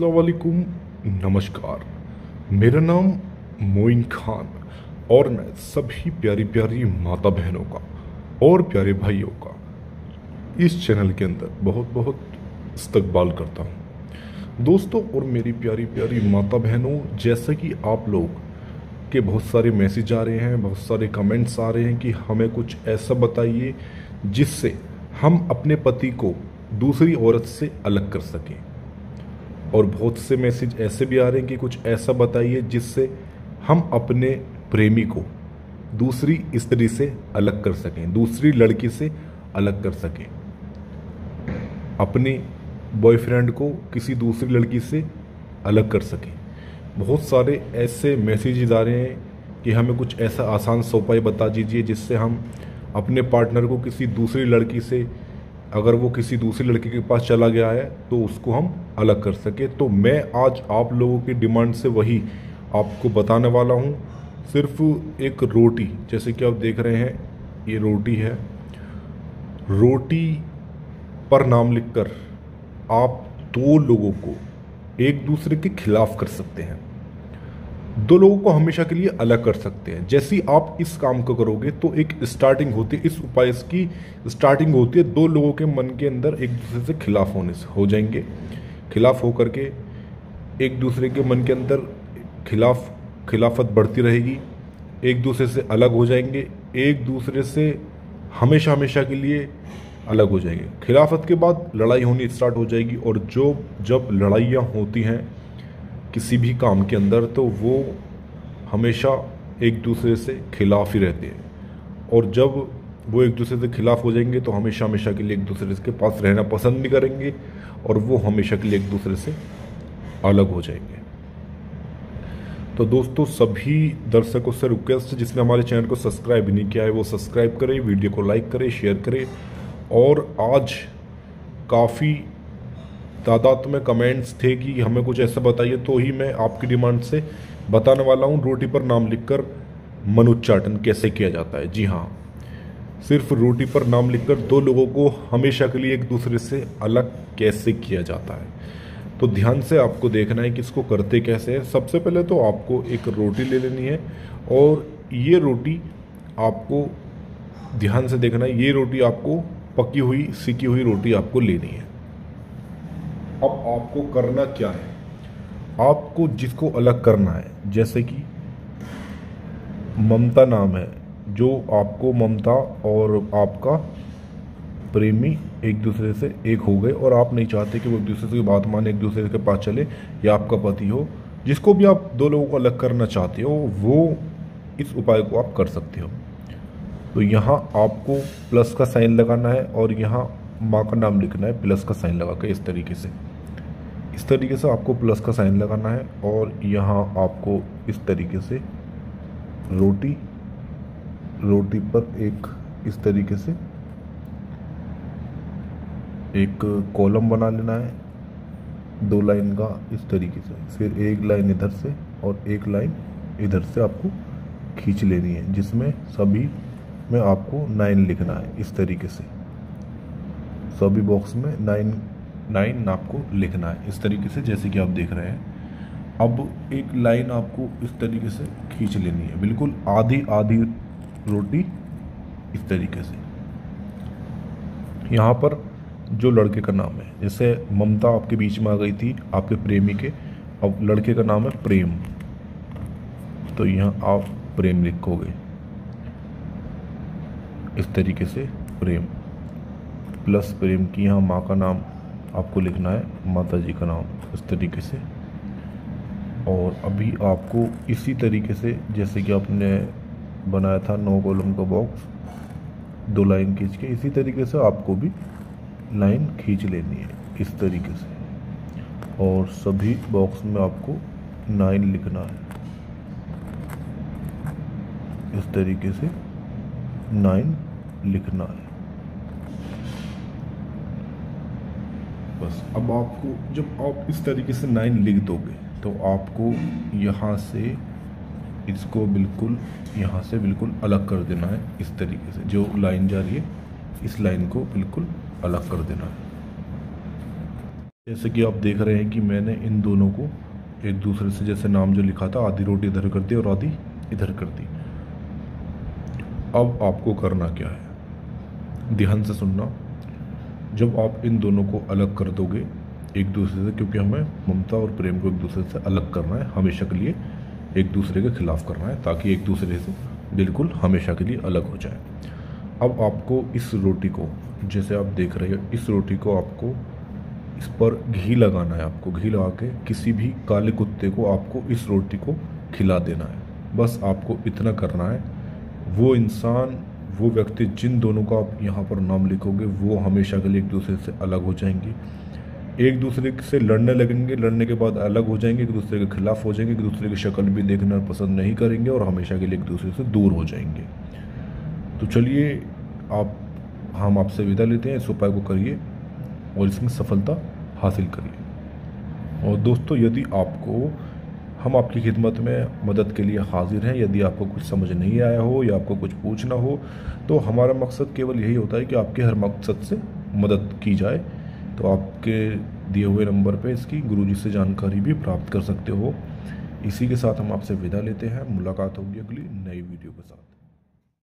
असलकुम नमस्कार। मेरा नाम मोइन खान और मैं सभी प्यारी प्यारी माता बहनों का और प्यारे भाइयों का इस चैनल के अंदर बहुत बहुत इस्तकबाल करता हूँ। दोस्तों और मेरी प्यारी प्यारी माता बहनों, जैसा कि आप लोग के बहुत सारे मैसेज आ रहे हैं, बहुत सारे कमेंट्स आ रहे हैं कि हमें कुछ ऐसा बताइए जिससे हम अपने पति को दूसरी औरत से अलग कर सकें। और बहुत से मैसेज ऐसे भी आ रहे हैं कि कुछ ऐसा बताइए जिससे हम अपने प्रेमी को दूसरी स्त्री से अलग कर सकें, दूसरी लड़की से अलग कर सकें। अपने बॉयफ्रेंड को किसी दूसरी लड़की से अलग कर सकें। बहुत सारे ऐसे मैसेजेस आ रहे हैं कि हमें कुछ ऐसा आसान सा उपाय बता दीजिए जिससे हम अपने पार्टनर को किसी दूसरी लड़की से, अगर वो किसी दूसरी लड़की के पास चला गया है तो उसको हम अलग कर सके। तो मैं आज आप लोगों की डिमांड से वही आपको बताने वाला हूँ। सिर्फ़ एक रोटी, जैसे कि आप देख रहे हैं, ये रोटी है। रोटी पर नाम लिखकर आप दो लोगों को एक दूसरे के खिलाफ कर सकते हैं। दो लोगों को हमेशा के लिए अलग कर सकते हैं। जैसे ही आप इस काम को करोगे तो एक स्टार्टिंग होती है, इस उपाय की स्टार्टिंग होती है। दो लोगों के मन के अंदर एक दूसरे से खिलाफ होने से हो जाएँगे। खिलाफ होकर के एक दूसरे के मन के अंदर खिलाफ, खिलाफत बढ़ती रहेगी। एक दूसरे से अलग हो जाएँगे। एक दूसरे से हमेशा हमेशा के लिए अलग हो जाएँगे। खिलाफत के बाद लड़ाई होनी स्टार्ट हो जाएगी और जो, जब लड़ाइयाँ होती हैं किसी भी काम के अंदर तो वो हमेशा एक दूसरे से खिलाफ ही रहते हैं। और जब वो एक दूसरे से खिलाफ हो जाएँगे तो हमेशा हमेशा के लिए एक दूसरे के पास रहना पसंद नहीं करेंगे और वो हमेशा के लिए एक दूसरे से अलग हो जाएँगे। तो दोस्तों, सभी दर्शकों से रिक्वेस्ट जिसने हमारे चैनल को सब्सक्राइब नहीं किया है, वो सब्सक्राइब करें वीडियो को लाइक करें शेयर करें और आज काफ़ी तादाद में कमेंट्स थे कि हमें कुछ ऐसा बताइए तो ही मैं आपकी डिमांड से बताने वाला हूँ। रोटी पर नाम लिखकर मनुच्चाटन कैसे किया जाता है? जी हाँ। सिर्फ़ रोटी पर नाम लिखकर दो लोगों को हमेशा के लिए एक दूसरे से अलग कैसे किया जाता है? तो ध्यान से आपको देखना है कि इसको करते कैसे है। सबसे पहले तो आपको एक रोटी ले लेनी है और ये रोटी आपको ध्यान से देखना है, ये रोटी आपको पकी हुई, सिकी हुई रोटी आपको लेनी है। अब आपको करना क्या है? आपको जिसको अलग करना है, जैसे कि ममता नाम है जो आपको ममता और आपका प्रेमी एक दूसरे से एक हो गए और आप नहीं चाहते कि वो एक दूसरे से बात माने, एक दूसरे के पास चले या आपका पति हो। जिसको भी आप दो लोगों को अलग करना चाहते हो, वो इस उपाय को आप कर सकते हो। तो यहाँ आपको प्लस का साइन लगाना है और यहाँ माँ का नाम लिखना है, प्लस का साइन लगा के इस तरीके से। इस तरीके से आपको प्लस का साइन लगाना है और यहाँ आपको इस तरीके से रोटी रोटी पर एक इस तरीके से एक कॉलम बना लेना है, दो लाइन का इस तरीके से। फिर एक लाइन इधर से और एक लाइन इधर से आपको खींच लेनी है, जिसमें सभी में आपको नाइन लिखना है इस तरीके से। सभी बॉक्स में नाइन नाइन आपको लिखना है इस तरीके से, जैसे कि आप देख रहे हैं। अब एक लाइन आपको इस तरीके से खींच लेनी है। बिल्कुल आधी आधी रोटी इस तरीके से। यहाँ पर जो लड़के का नाम है, जैसे ममता आपके बीच में आ गई थी, आपके प्रेमी के, अब लड़के का नाम है प्रेम। तो यहाँ आप प्रेम लिखोगे। इस तरीके से प्रेम। प्लस प्रेम की यहाँ माँ का नाम आपको लिखना है माता जी का नाम, इस तरीके से। और अभी आपको इसी तरीके से, जैसे कि आपने बनाया था नौ कॉलम का बॉक्स दो लाइन खींच के, इसी तरीके से आपको भी लाइन खींच लेनी है, इस तरीके से। और सभी बॉक्स में आपको नाइन लिखना है। इस तरीके से नाइन लिखना है। बस, अब आपको, जब आप इस तरीके से नाइन लिख दोगे तो आपको यहाँ से इसको बिल्कुल यहाँ से बिल्कुल अलग कर देना है, इस तरीके से। जो लाइन जा रही है, इस लाइन को बिल्कुल अलग कर देना है। जैसे कि आप देख रहे हैं कि मैंने इन दोनों को एक दूसरे से, जैसे नाम जो लिखा था, आधी रोटी इधर कर दी और आधी इधर कर दी। अब आपको करना क्या है? ध्यान से सुनना। जब आप इन दोनों को अलग कर दोगे एक दूसरे से, क्योंकि हमें ममता और प्रेम को एक दूसरे से अलग करना है, हमेशा के लिए एक दूसरे के खिलाफ करना है, ताकि एक दूसरे से बिल्कुल हमेशा के लिए अलग हो जाए। अब आपको इस रोटी को, जैसे आप देख रहे हो, इस रोटी को आपको, इस पर घी लगाना है आपको। घी लगा के किसी भी काले कुत्ते को आपको इस रोटी को खिला देना है। बस आपको इतना करना है। वो इंसान, वो व्यक्ति, जिन दोनों का आप यहाँ पर नाम लिखोगे, वो हमेशा के लिए एक दूसरे से अलग हो जाएँगे। एक दूसरे से लड़ने लगेंगे, लड़ने के बाद अलग हो जाएँगे, एक दूसरे के खिलाफ हो जाएँगे, एक दूसरे की शक्ल भी देखना पसंद नहीं करेंगे और हमेशा के लिए एक दूसरे से दूर हो जाएँगे। तो चलिए, आप, हम आपसे विदा लेते हैं, इस उपाय को करिए और इसमें सफलता हासिल करिए। और दोस्तों, यदि आपको, हम आपकी खिदमत में मदद के लिए हाजिर हैं, यदि आपको कुछ समझ नहीं आया हो या आपको कुछ पूछना हो तो हमारा मकसद केवल यही होता है कि आपके हर मकसद से मदद की जाए। तो आपके दिए हुए नंबर पे इसकी गुरुजी से जानकारी भी प्राप्त कर सकते हो। इसी के साथ हम आपसे विदा लेते हैं। मुलाकात होगी अगली नई वीडियो के साथ।